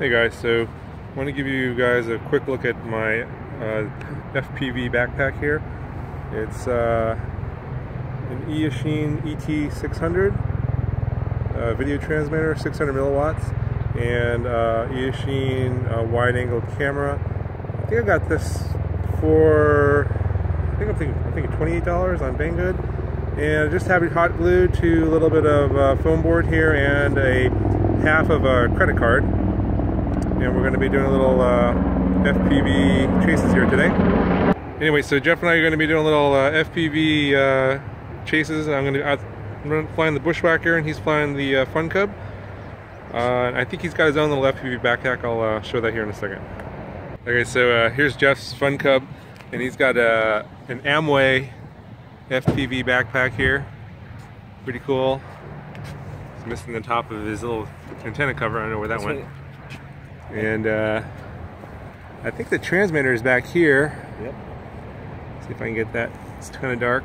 Hey guys, so I want to give you guys a quick look at my uh, FPV backpack here. It's uh, an Eachine ET600 uh, video transmitter, 600 milliwatts, and uh, uh, wide-angle camera. I think I got this for I think I'm thinking, I'm thinking $28 on Banggood, and I just have it hot glued to a little bit of uh, foam board here and a half of a credit card and we're going to be doing a little uh, FPV chases here today. Anyway, so Jeff and I are going to be doing a little uh, FPV uh, chases. I'm going to I'm flying the Bushwacker and he's flying the uh, Fun Cub. Uh, I think he's got his own little FPV backpack. I'll uh, show that here in a second. Okay, so here's Jeff's Fun Cub, and he's got a an Aomway FPV backpack here. Pretty cool. He's missing the top of his little antenna cover. I don't know where that That's went. Right. And uh, I think the transmitter is back here. Yep. See if I can get that. It's kind of dark.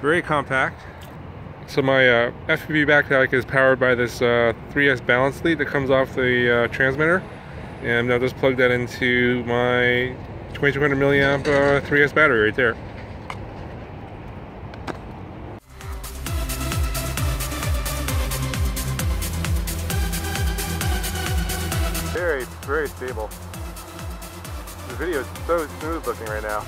Very compact. So my uh, FPV backpack is powered by this uh, 3S balance lead that comes off the uh, transmitter. And I'll just plug that into my 2200 milliamp 3S uh, battery right there. Very, very stable. The video is so smooth looking right now.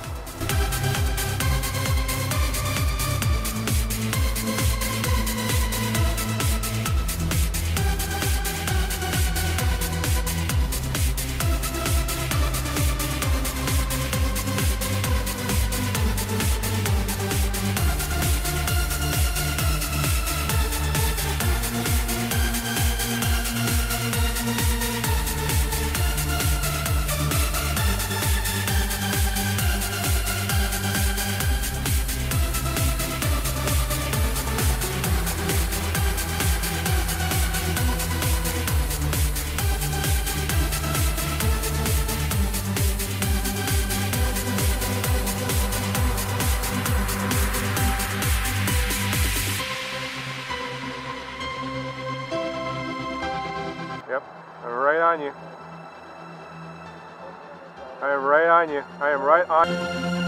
Yep, I'm right on you. I am right on you. I am right on you.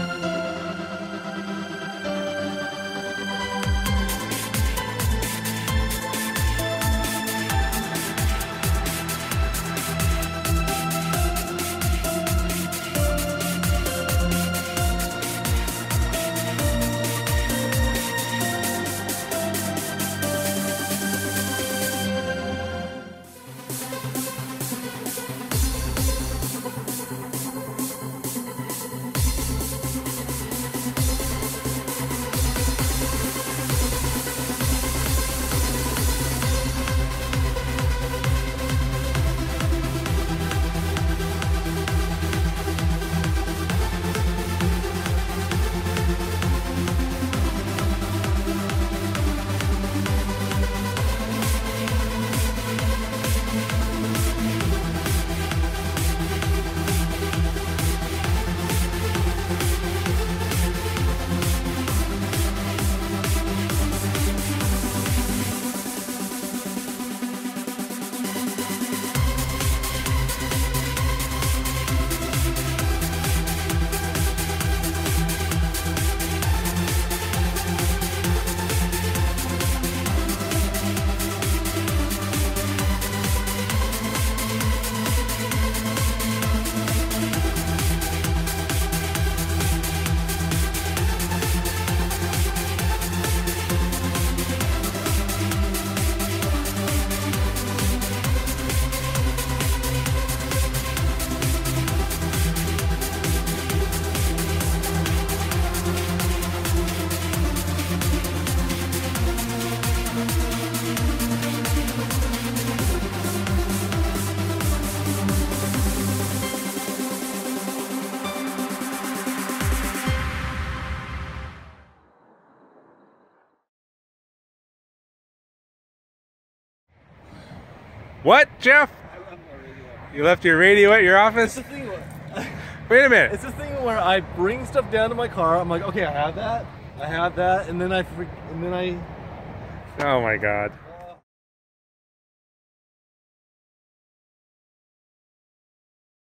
What, Jeff? You left your radio at your office? Wait a minute. It's this thing where I bring stuff down to my car. I'm like, okay, I have that. I have that, and then I, and then I. Oh my God.